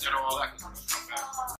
you know, all that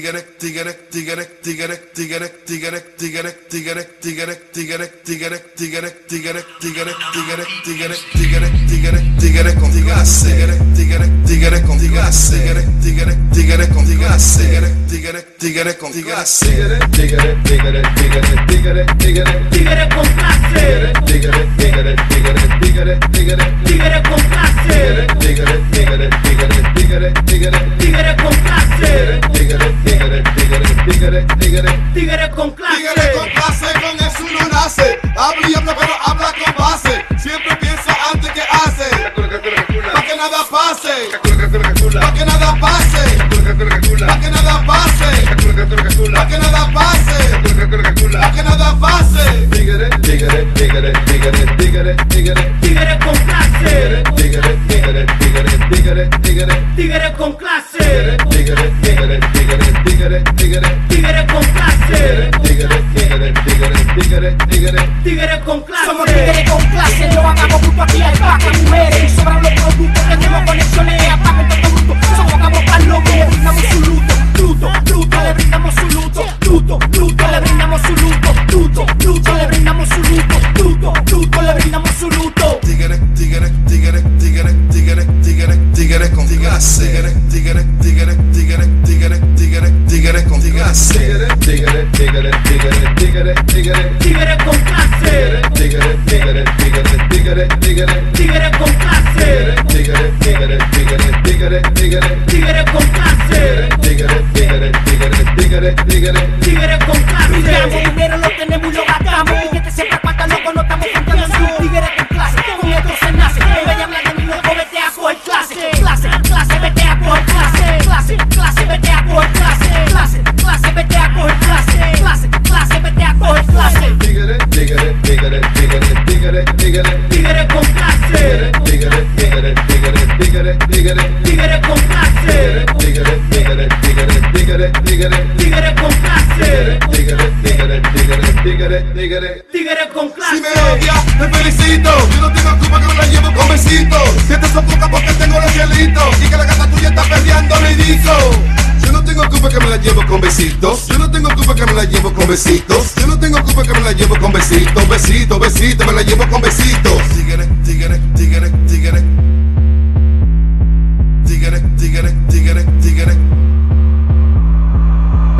tigerek tigerek tigerek tigerek tigres, tigres con clase, tigres, tigres, tigres con clase, tigres, tigres, tigres con clase, tigres, tigres, tigres con tigres, tigres, tigres, tigres, tigres, tigres, tigres con clase, tigres, tigres, tigres, tigres, tigres, tigres con clase, tigres, tigres, tigres, tigres, tigres, tigres con clase, tigres, tigres, tigres, tigres, tigres, tigres con clase, tigres hace. Pa' que nada pase. Pa' que nada pase. Pa' que nada pase. Pa' que nada pase. Pa' que nada pase. Tigre, tigre, tigre, tigre, tigre, tigre, Tigre con clase, tigre, tigre, tigre, tigre, tigre, tigre con clase, tigre, tigre, tigre, tigre, tigre, tigre tigre, tigre, tigre, tigre, tigre, tigre tigre, tigre, tigre, tigre, tigre. tigre Si me odias, te felicito. Yo no tengo culpa que me la llevo con besitos. Si te porque tengo los cielitos. Y que la gata tuya está perreando leidito. Yo no tengo culpa que me la llevo con besitos. Yo no tengo culpa que me la llevo con besitos. Yo no tengo culpa que me la llevo con besitos. Besito, besito, me la llevo con besitos. Tigre, tigre, tigre, tigre. Tigre, tigre, tigre, tigre.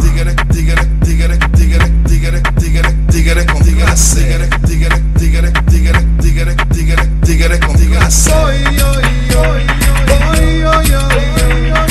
Tigre, tigre, tigre, tigre, tigre, tigre, tigre, con tigre, tigre, tigre, tigre, tigre, tigre, tigre, tigre, con tigre. Soy, hoy, hoy, hoy, hoy, hoy, hoy.